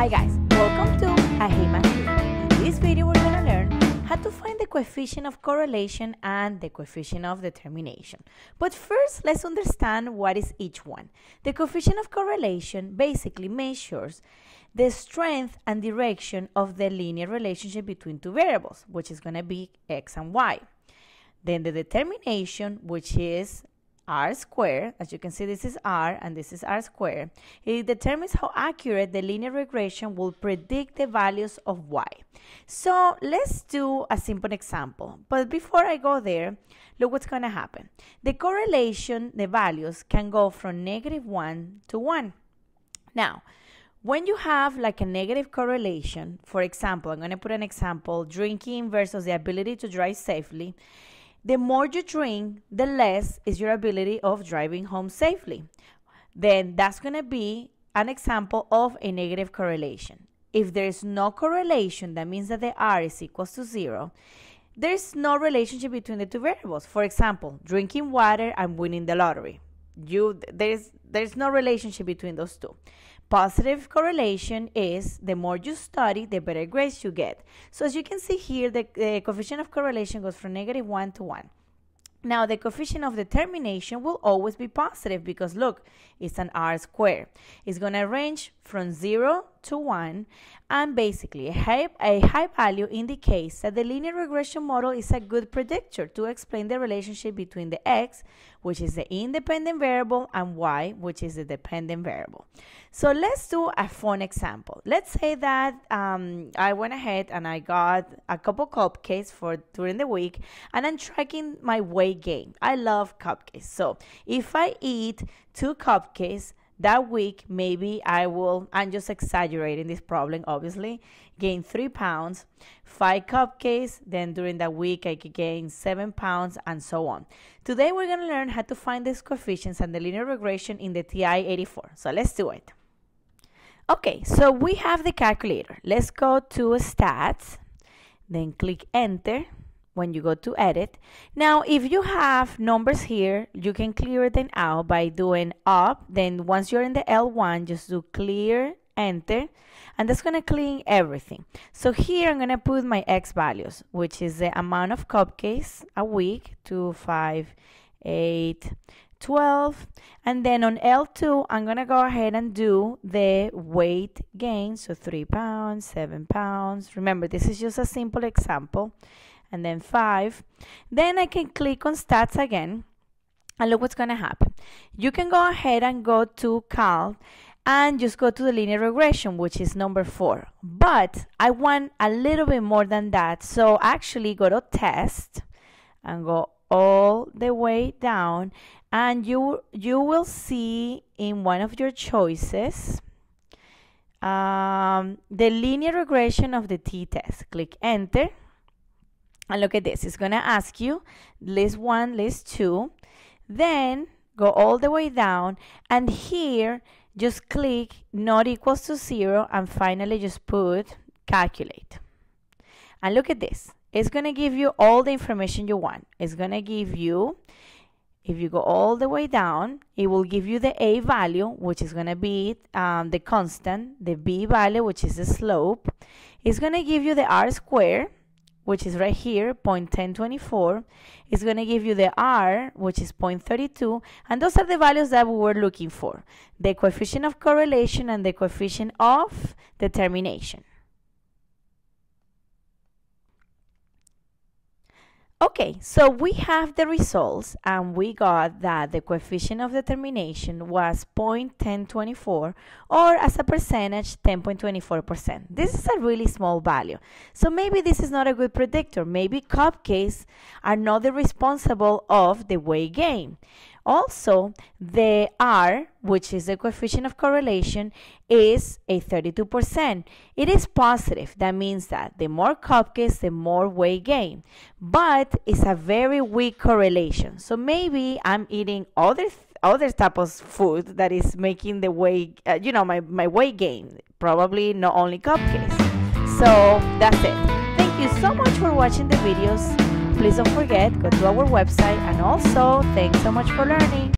Hi guys, welcome to I Hate Math Video. In this video we're to learn how to find the coefficient of correlation and the coefficient of determination. But first, let's understand what is each one. The coefficient of correlation basically measures the strength and direction of the linear relationship between two variables, which is going to be x and y. Then the determination, which is r squared, as you can see this is r and this is r squared, it determines how accurate the linear regression will predict the values of y. So let's do a simple example. But before I go there, look what's going to happen. The correlation, the values can go from negative 1 to 1. Now, when you have like a negative correlation, for example, I'm going to put an example, drinking versus the ability to drive safely, the more you drink, the less is your ability of driving home safely. Then that's going to be an example of a negative correlation. If there is no correlation, that means that the R is equals to zero. There's no relationship between the two variables. For example, drinking water and winning the lottery. You there's there's no relationship between those two. Positive correlation is the more you study, the better grades you get. So as you can see here, the, the coefficient of correlation goes from negative 1 to 1. Now, the coefficient of determination will always be positive because look, it's an r square. It's going to range from 0 to 1, and basically a high, a high value indicates that the linear regression model is a good predictor to explain the relationship between the x, which is the independent variable, and y, which is the dependent variable. So let's do a fun example. Let's say that um, I went ahead and I got a couple cupcakes for during the week, and I'm tracking my weight gain. I love cupcakes. So if I eat two cupcakes, that week maybe i will i'm just exaggerating this problem obviously. Gain three pounds five cupcakes then during that week i could gain seven pounds and so on. Today we're going to learn how to find these coefficients and the linear regression in the ti-84 so let's do it. Okay so we have the calculator. Let's go to stats then click enter when you go to edit. Now, if you have numbers here, you can clear them out by doing up. Then once you're in the L1, just do clear, enter, and that's gonna clean everything. So here I'm gonna put my X values, which is the amount of cupcakes a week, two, five, eight, 12 and then on L2 I'm gonna go ahead and do the weight gain so 3 pounds 7 pounds remember this is just a simple example and then 5. Then I can click on stats again and look what's going to happen. You can go ahead and go to calc and just go to the linear regression, which is number 4. But I want a little bit more than that. So actually go to test and go all the way down and you you will see in one of your choices um, the linear regression of the t-test. Click enter and look at this, it's going to ask you list one, list two, then go all the way down, and here just click not equals to zero, and finally just put calculate. And look at this, it's going to give you all the information you want. It's going to give you, if you go all the way down, it will give you the A value, which is going to be um, the constant, the B value, which is the slope. It's going to give you the R square, which is right here, 0.1024, is going to give you the R, which is 0.32, and those are the values that we were looking for, the coefficient of correlation and the coefficient of determination. Okay, so we have the results and we got that the coefficient of determination was 0.1024 or as a percentage 10.24%. This is a really small value. So maybe this is not a good predictor. Maybe cupcakes are not the responsible of the weight gain. Also, the R, which is the coefficient of correlation, is a 32%. It is positive. That means that the more cupcakes, the more weight gain. But it's a very weak correlation. So maybe I'm eating other other type of food that is making the weight, uh, you know, my, my weight gain. Probably not only cupcakes. So that's it. Thank you so much for watching the videos. Please don't forget, go to our website and also thanks so much for learning.